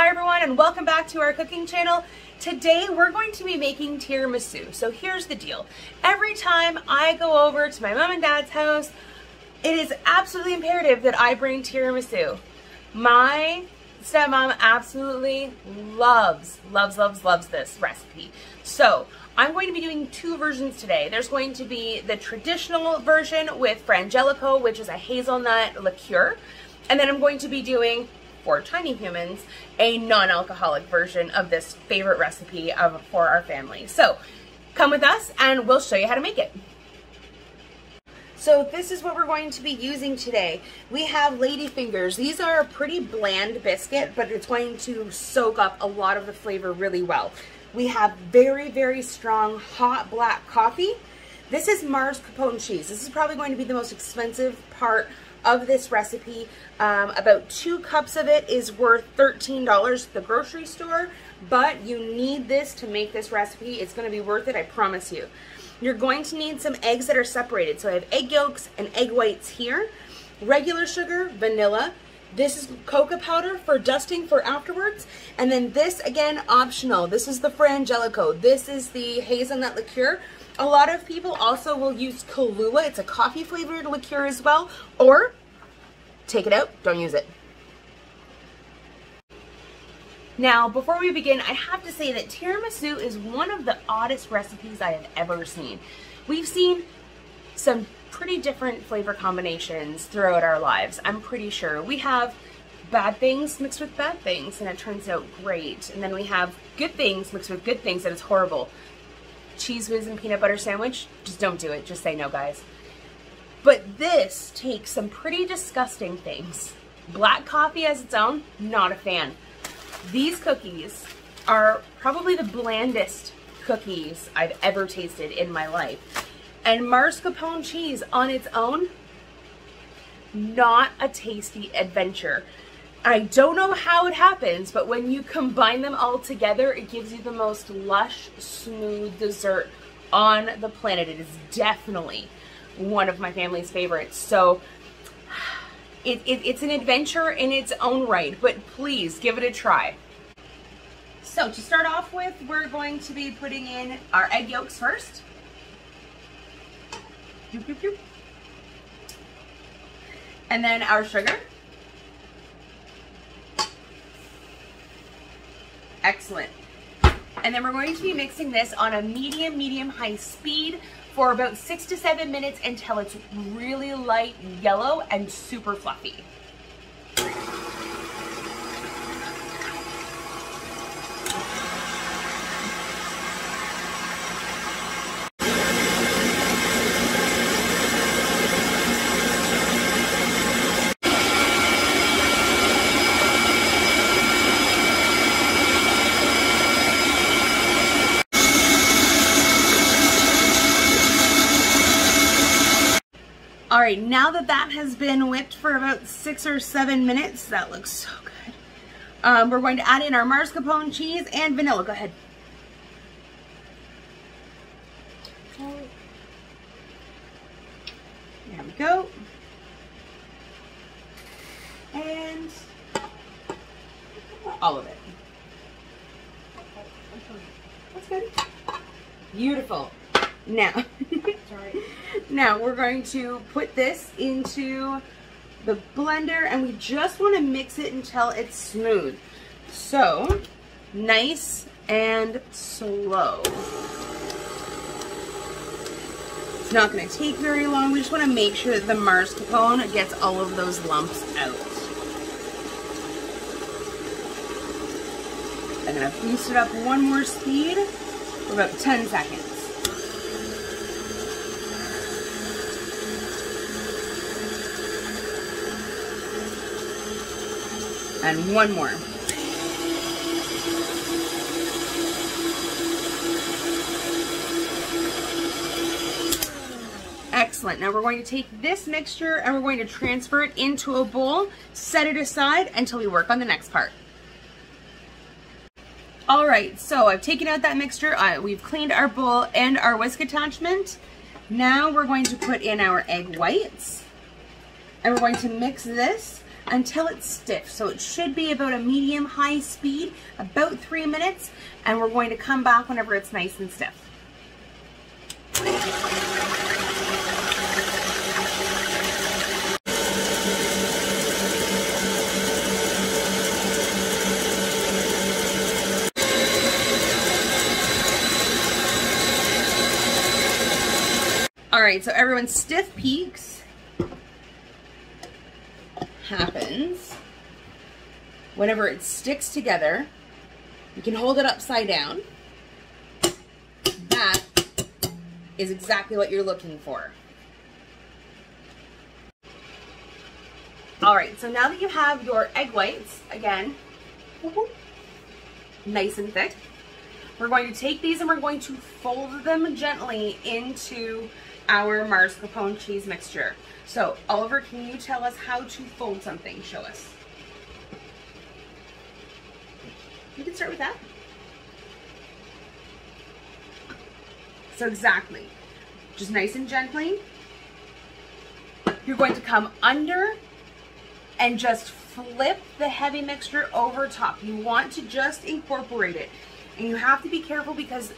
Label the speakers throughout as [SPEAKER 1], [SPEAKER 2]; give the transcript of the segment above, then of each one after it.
[SPEAKER 1] Hi everyone and welcome back to our cooking channel. Today we're going to be making tiramisu. So here's the deal. Every time I go over to my mom and dad's house, it is absolutely imperative that I bring tiramisu. My stepmom absolutely loves, loves, loves, loves this recipe. So I'm going to be doing two versions today. There's going to be the traditional version with Frangelico, which is a hazelnut liqueur. And then I'm going to be doing for tiny humans, a non-alcoholic version of this favorite recipe of, for our family. So come with us and we'll show you how to make it. So this is what we're going to be using today. We have Lady Fingers. These are a pretty bland biscuit, but it's going to soak up a lot of the flavor really well. We have very, very strong hot black coffee. This is mascarpone cheese. This is probably going to be the most expensive part of this recipe. Um, about two cups of it is worth $13 at the grocery store, but you need this to make this recipe. It's gonna be worth it, I promise you. You're going to need some eggs that are separated. So I have egg yolks and egg whites here, regular sugar, vanilla, this is cocoa powder for dusting for afterwards. And then this, again, optional. This is the Frangelico. This is the hazelnut liqueur. A lot of people also will use Kahlua. It's a coffee flavored liqueur as well. Or take it out, don't use it. Now, before we begin, I have to say that tiramisu is one of the oddest recipes I have ever seen. We've seen some pretty different flavor combinations throughout our lives, I'm pretty sure. We have bad things mixed with bad things and it turns out great. And then we have good things mixed with good things and it's horrible Cheez Whiz and peanut butter sandwich, just don't do it. Just say no, guys. But this takes some pretty disgusting things. Black coffee as its own, not a fan. These cookies are probably the blandest cookies I've ever tasted in my life. And mascarpone cheese on its own, not a tasty adventure. I don't know how it happens, but when you combine them all together, it gives you the most lush, smooth dessert on the planet. It is definitely one of my family's favorites. So it, it, it's an adventure in its own right, but please give it a try. So to start off with, we're going to be putting in our egg yolks first. And then our sugar. Excellent. And then we're going to be mixing this on a medium, medium high speed for about six to seven minutes until it's really light yellow and super fluffy. Right, now that that has been whipped for about six or seven minutes, that looks so good. Um, we're going to add in our mascarpone cheese and vanilla. Go ahead. There we go. And all of it. That's good. Beautiful. Now, now we're going to put this into the blender and we just want to mix it until it's smooth. So, nice and slow. It's not going to take very long. We just want to make sure that the mascarpone gets all of those lumps out. I'm going to boost it up one more speed for about 10 seconds. And one more. Excellent. Now we're going to take this mixture and we're going to transfer it into a bowl, set it aside until we work on the next part. All right, so I've taken out that mixture. We've cleaned our bowl and our whisk attachment. Now we're going to put in our egg whites and we're going to mix this until it's stiff. So it should be about a medium high speed, about three minutes, and we're going to come back whenever it's nice and stiff. All right, so everyone's stiff peaks happens whenever it sticks together. You can hold it upside down. That is exactly what you're looking for. All right, so now that you have your egg whites, again, nice and thick, we're going to take these and we're going to fold them gently into our mascarpone cheese mixture. So Oliver, can you tell us how to fold something? Show us. You can start with that. So exactly, just nice and gently. You're going to come under and just flip the heavy mixture over top. You want to just incorporate it. And you have to be careful because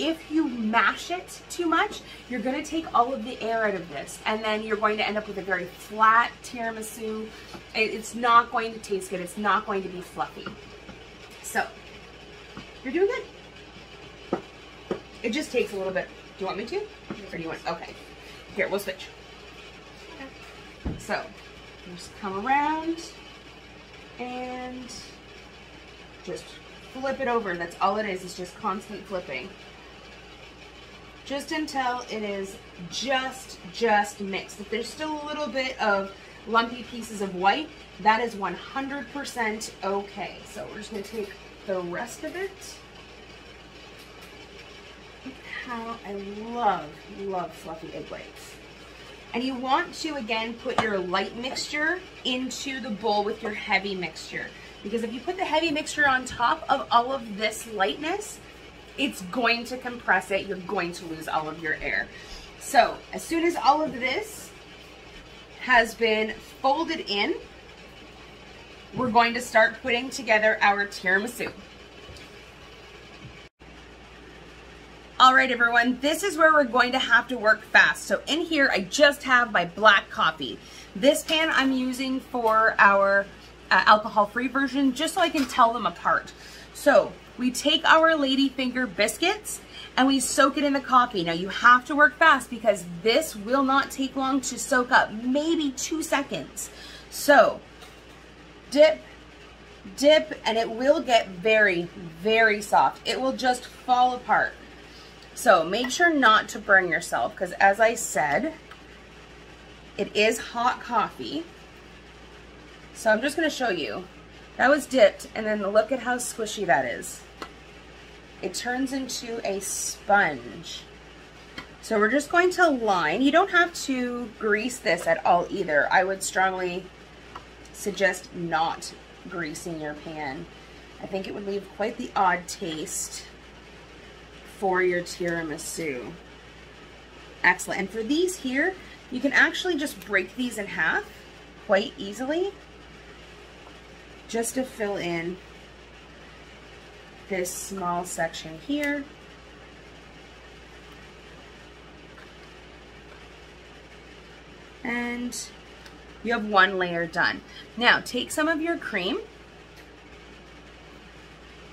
[SPEAKER 1] if you mash it too much, you're to take all of the air out of this. And then you're going to end up with a very flat tiramisu. It's not going to taste good. It's not going to be fluffy. So, you're doing good. It just takes a little bit. Do you want me to? Or do you want, okay. Here, we'll switch. So, just come around and just flip it over. That's all it is, it's just constant flipping just until it is just, just mixed. If there's still a little bit of lumpy pieces of white, that is 100% okay. So we're just gonna take the rest of it. How I love, love fluffy egg whites. And you want to, again, put your light mixture into the bowl with your heavy mixture. Because if you put the heavy mixture on top of all of this lightness, it's going to compress it. You're going to lose all of your air. So as soon as all of this has been folded in, we're going to start putting together our tiramisu. All right, everyone, this is where we're going to have to work fast. So in here, I just have my black coffee. This pan I'm using for our uh, alcohol-free version, just so I can tell them apart. So we take our ladyfinger biscuits and we soak it in the coffee. Now you have to work fast because this will not take long to soak up, maybe two seconds. So dip, dip, and it will get very, very soft. It will just fall apart. So make sure not to burn yourself because as I said, it is hot coffee. So I'm just gonna show you. That was dipped and then look at how squishy that is it turns into a sponge. So we're just going to line. You don't have to grease this at all either. I would strongly suggest not greasing your pan. I think it would leave quite the odd taste for your tiramisu. Excellent. And for these here, you can actually just break these in half quite easily just to fill in this small section here. And you have one layer done. Now take some of your cream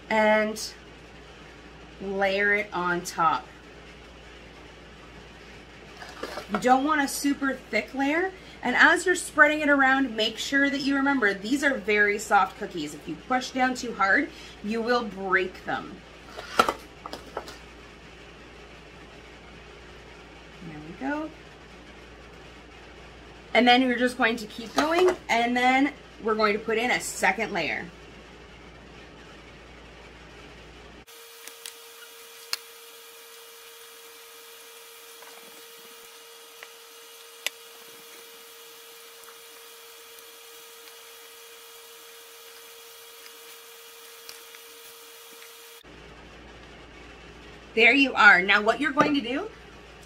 [SPEAKER 1] and layer it on top. You don't want a super thick layer and as you're spreading it around, make sure that you remember these are very soft cookies. If you push down too hard, you will break them. There we go. And then you're just going to keep going and then we're going to put in a second layer. There you are. Now what you're going to do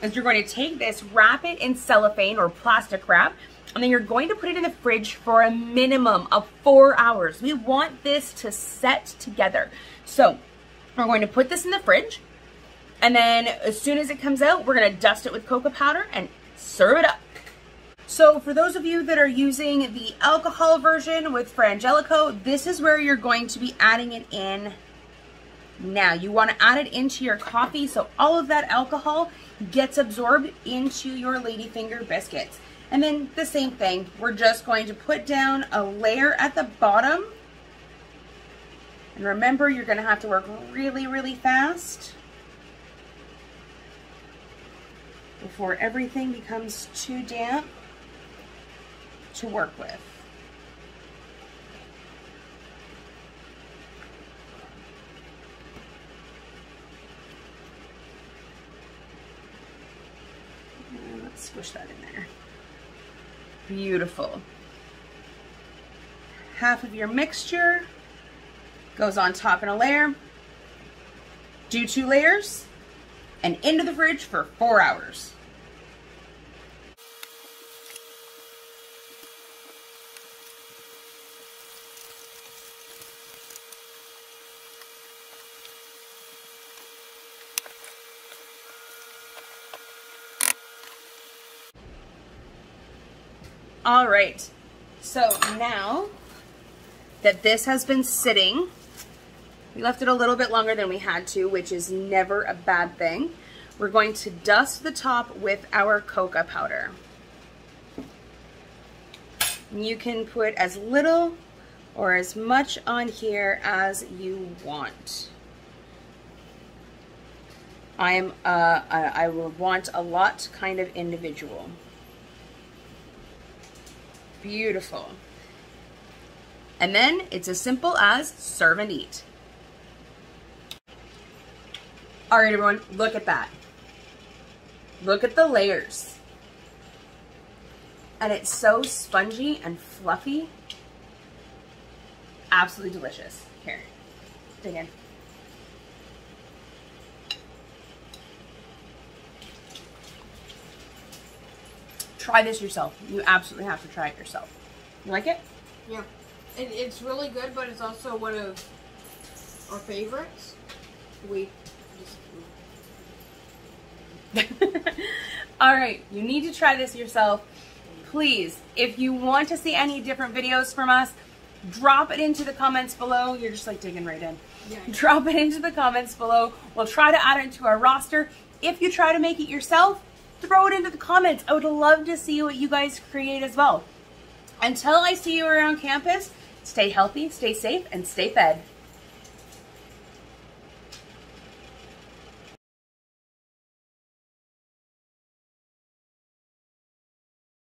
[SPEAKER 1] is you're going to take this, wrap it in cellophane or plastic wrap, and then you're going to put it in the fridge for a minimum of four hours. We want this to set together. So we're going to put this in the fridge, and then as soon as it comes out, we're gonna dust it with cocoa powder and serve it up. So for those of you that are using the alcohol version with Frangelico, this is where you're going to be adding it in now. You wanna add it into your coffee so all of that alcohol gets absorbed into your ladyfinger biscuits. And then the same thing, we're just going to put down a layer at the bottom. And remember, you're gonna have to work really, really fast before everything becomes too damp to work with. Squish that in there. Beautiful. Half of your mixture goes on top in a layer. Do two layers and into the fridge for four hours. All right, so now that this has been sitting, we left it a little bit longer than we had to, which is never a bad thing. We're going to dust the top with our cocoa powder. You can put as little or as much on here as you want. I am, uh, I, I will want a lot kind of individual. Beautiful. And then it's as simple as serve and eat. All right, everyone, look at that. Look at the layers. And it's so spongy and fluffy. Absolutely delicious. Here, dig in. Try this yourself. You absolutely have to try it yourself. You like it?
[SPEAKER 2] Yeah. It, it's really good, but it's also one of our favorites. We just.
[SPEAKER 1] All right, you need to try this yourself. Please, if you want to see any different videos from us, drop it into the comments below. You're just like digging right in. Yeah. Drop it into the comments below. We'll try to add it to our roster. If you try to make it yourself, throw it into the comments. I would love to see what you guys create as well. Until I see you around campus, stay healthy, stay safe, and stay fed.